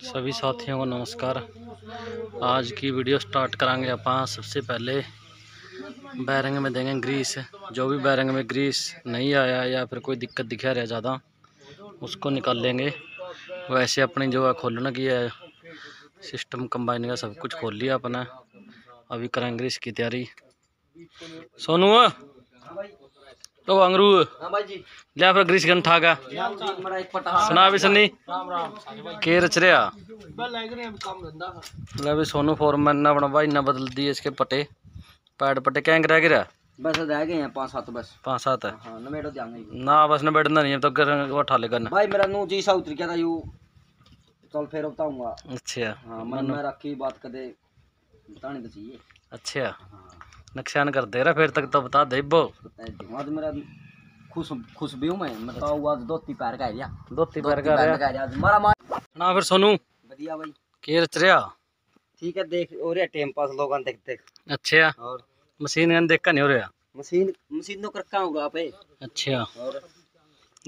सभी साथियों को नमस्कार। आज की वीडियो स्टार्ट करांगे आप। सबसे पहले बैरंग में देंगे ग्रीस। जो भी बैरंग में ग्रीस नहीं आया या फिर कोई दिक्कत दिखा रहा ज़्यादा, उसको निकाल लेंगे। वैसे अपनी जो है खोलना की है, सिस्टम कंबाइन का सब कुछ खोल लिया अपना। अभी करेंगे ग्रीस की तैयारी। सोनू तो अंगरू हाँ लिया फिर ग्रीस गन पटा सुना भी सन्नी? राम के रच रहा हैं ले भी सोनू फोरमैन ने अपना भाई ने बदल दिए इसके पटे। पैड पटे कैंक रह गिरा? बस रह गए हैं पाँच सात बस। पाँच सात है? हाँ ना बस ने बैठना नहीं है तो वो ले करना भाई मेरा नू जी सा उतर गया था यू। चल फिर बताऊँगा अच्छा। हाँ मन में रखी बात कदे बतानी तो चाहिए। अच्छा। हाँ। नुकसान कर दे रहा फिर तक तो बता दे बो आज मेरा खुश खुश भी हूँ मैं मैं तो आज दो ती पैर का है दोती पैर का है आज मारा मार। ना फिर सोनू। बढ़िया भाई। के रच रहा? ठीक है देख हो रहा टाइम पास लोग देख देख। अच्छा। और? मशीन गन देख का नहीं हो रहा? मशीन मशीन तो करका होगा आप। अच्छा। और?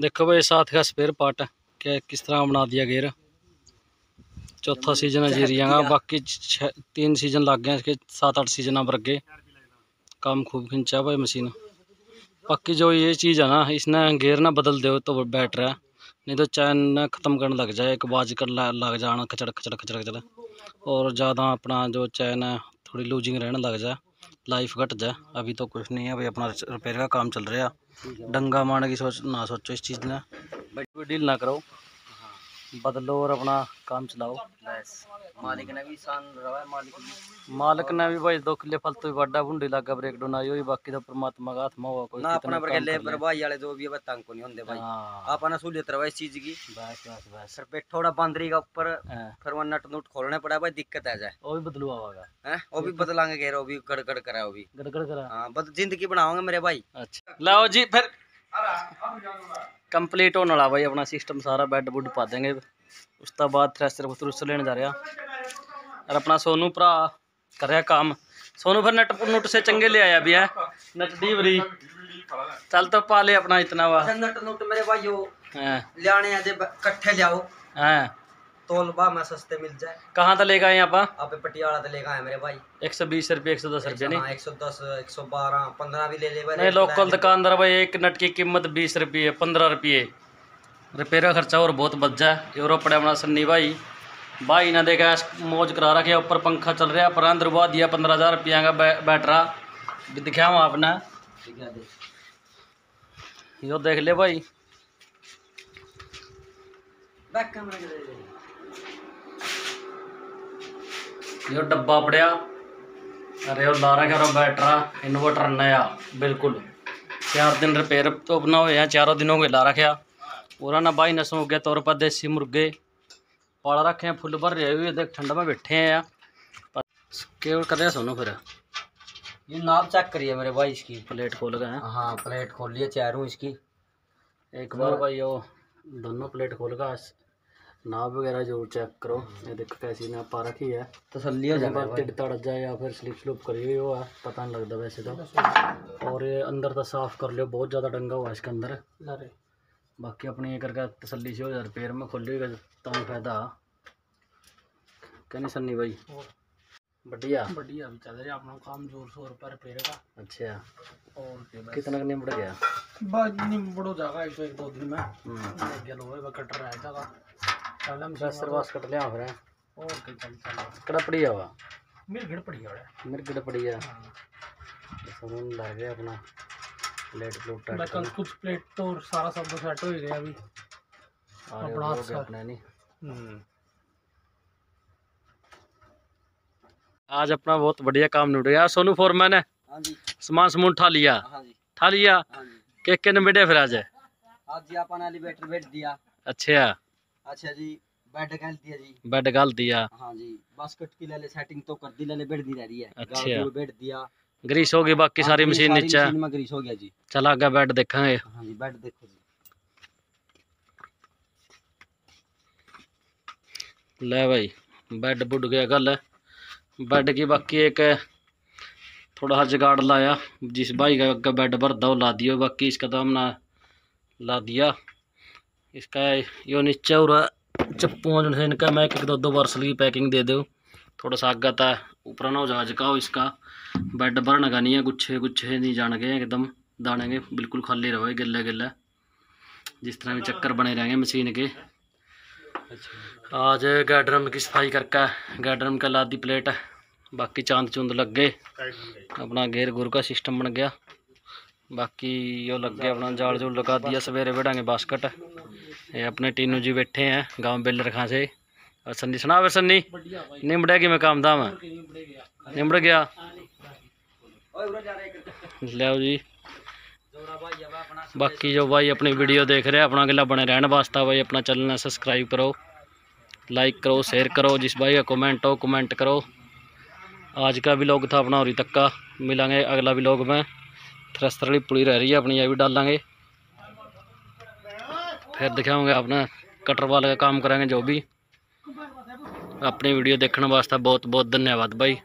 देखो भाई साथ का स्पेयर पार्ट क्या किस तरह बना दिया गेर? चौथा सीज़न है जीरिया का बाकी तीन सीज़न लग गए इसके सात आठ सीज़न अब रगे काम खूब खिंचा भाई मशीन। बाकी जो ये चीज़ है ना, इसने गेयर ना बदल दो तो बैठ रहा है। नहीं तो चैन ख़त्म करने लग जाए, एक बाज कर लग जाना, खचड़ खचड़ खचड़ खचड़। और ज़्यादा अपना जो चैन है, थोड़ी लूजिंग रहने लग जाए लाइफ घट जाए। अभी तो कुछ नहीं है भाई, अपना रिपेयर का काम चल रहा है। डंगा मारने की सोच, ना सोचो इस चीज़ ने। बड़ी डील ना करो। बदलो और अपना काम चलाओ। बस। मालिक ने भी शान रहा है मालिक भी मालक ने भी भाई दो किले फलतू भी बड़ा बुंडी लागा ब्रेक डाउन आई हुई बाकी तो परमात्मा का हाथ में हुआ कोई ना अपना पर लेबर भाई वाले जो भी है तंग को नहीं होंगे भाई। हाँ। अपना सहूलियत रहा इस चीज़ की। बस बस बस। सर पे थोड़ा बंदरी का ऊपर हाँ, फिर वो नट नुट खोलने पड़ा भाई दिक्कत आ जाए। वो भी बदलू आवागा हैं? वो भी बदलांगे कह रहे वो भी गड़गड़ करा वो भी। गड़गड़ करा। हाँ बद ज़िंदगी बनाओगे मेरे भाई। अच्छा। लाओ जी फिर कंप्लीट होने वाला भाई अपना सिस्टम सारा बैड बुड पा देंगे उसका बाद थ्रैसर थ्रुसर लेने जा रहा और अपना सोनू भरा कर काम सोनू फिर नट नुट से चंगे ले आया भी है नट डीवरी चल तो पा ले अपना इतना वा नट नुट मेरे भाइयों लियाने कट्ठे लियाओ हैं तोलबा में सस्ते मिल जाए। कहाँ तक लेगा यहाँ आप? आप पटियाला तो लेगा है मेरे भाई। एक सौ बीस रुपये एक सौ दस रुपये नहीं? हाँ एक सौ दस एक सौ बारह पंद्रह भी ले ले भाई। नहीं लोकल दुकानदार भाई एक नट की कीमत बीस रुपये पंद्रह रुपये। रिपेयर का खर्चा और बहुत बच जाए यूरोप पड़े अपना सन्नी भाई। भाई ने देखा मौज करा रखे ऊपर पंखा चल रहा पर अंदर हुआ दिया पंद्रह हज़ार रुपया का बैटरा। भी दिखाया हूँ आपने देख। यो देख ले भाई। बैक कैमरा के ले डब्बा पड़िया अरे वो ला रखा बैटरा इन्वर्टर नया बिल्कुल। चार दिन रिपेयर तो अपना हुए हैं चारों दिनों के ला रखा पूरा ना भाई नसों हो गया तौर पर देसी मुर्गे। पाल रखे हैं फुल भर रहे हुए देख ठंड में बैठे हैं। यार केवल कर सोनू फिर। ये नाप चेक करिए मेरे भाई इसकी प्लेट खोल गए हाँ। प्लेट खोल लिए चारों इसकी। एक बार भाई वो दोनों प्लेट खोल का नाप वगैरह ज़रूर चेक करो। ये देखो कैसी नाप पा रखी है। तसल्ली हो जाए बार मेरे टिड तड़ जाए या फिर स्लिप स्लूप करी हुई हो पता नहीं लगता वैसे तो। और ये अंदर तो साफ़ कर लियो बहुत ज़्यादा डंगा हुआ इसके अंदर। बाकी अपनी ये करके तसल्ली से हो जाए रिपेयर में खोली हुई तो फ़ायदा। कहनी सन्नी भाई? बढ़िया। बढ़िया अभी चल रहा अपना काम ज़ोर शोर पर रिपेयर का। अच्छा। और कितना का निपट गया? बस निम्बड़ो जाएगा एक तो एक दो दिन में। हम्म। गया लोहे का कट रहा है रस्तर वास कट लिया फिर और के चल चल कड़ा पड़ी हुआ मेरे घर पड़ी है मेरे किट पड़ी है सामान ला गया अपना प्लेट प्लूट मैं कल कुछ प्लेट तो सारा सब सेट हो ही गया अभी अपना हाथ नहीं आज अपना बहुत बढ़िया काम निपट गया सोनू फोरमैन है हाँ सामान समून उठा लिया हाँ ठा लिया हाँ के के निबड़े फिर आज आज जी अपन एलिवेटर बेड दिया अच्छा अच्छा जी बेड गल दिया जी। बेड गाल दिया। हाँ जी बास्केट की ले सेटिंग तो कर दी ले बेड दी रही है। अच्छा। बेड दिया। ग्रीस होगी बाकी सारी हाँ मशीन नीचे। मशीन में ग्रीस हो गया जी। चल आगे बेड देखेंगे हाँ। जी बेड देखो जी। ले भाई बेड बुड गया गल। बेड की बाकी एक थोड़ा सा जुगाड़ लाया। जिस भाई का बेड भरदा वो ला दियो। बाकी इसका ला दिया। इसका यो नीचे और चप्पू जो से इनका मैं एक दो दो वर्सल की पैकिंग दे दो थोड़ा सा आगा था ऊपर ना हो जहाज़ का हो इसका। बेड भरने का नहीं है गुच्छे गुच्छे नहीं जान गए एकदम। दाने के बिल्कुल खाली रहो गिले गिल्ले जिस तरह भी चक्कर बने रहेंगे मशीन के। आज गार्डरम की सफ़ाई करके। गार्डरम का लादी प्लेट बाकी चाँद चुंद लग गए। अपना घेर घुर का सिस्टम बन गया। बाकी यो लग गया अपना जाल जूल लगा दिया सवेरे बैठांगे बास्कट ये अपने टीनू जी बैठे हैं गाँव बेलर खां से और सन्नी सुना फिर सन्नी निमड़े कि मैं काम धाम निमड़ गया लियाओ जी बाकी जो भाई अपनी वीडियो देख रहे हैं अपना गिला बने रहने वास्ते भाई अपना चैनल सब्सक्राइब करो लाइक करो शेयर करो जिस भाई का कमेंट हो कमेंट करो आज का भी लोग था अपना और तक का मिलेंगे अगला भी लोग में थ्रस्तर वाली पुली रह रही है अपनी यह भी डालेंगे फिर दिखाऊँगे अपना कटर वाले का काम करेंगे जो भी अपनी वीडियो देखने वास्ते बहुत बहुत धन्यवाद भाई